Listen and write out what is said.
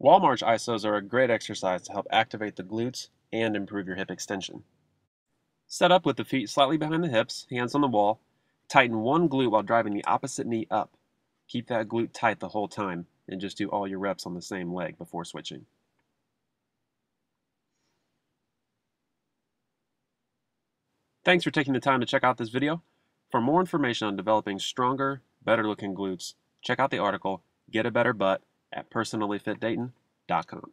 Wall march isos are a great exercise to help activate the glutes and improve your hip extension. Set up with the feet slightly behind the hips, hands on the wall. Tighten one glute while driving the opposite knee up. Keep that glute tight the whole time and just do all your reps on the same leg before switching. Thanks for taking the time to check out this video. For more information on developing stronger, better looking glutes, check out the article Get a Better Butt at personallyfitdayton.com.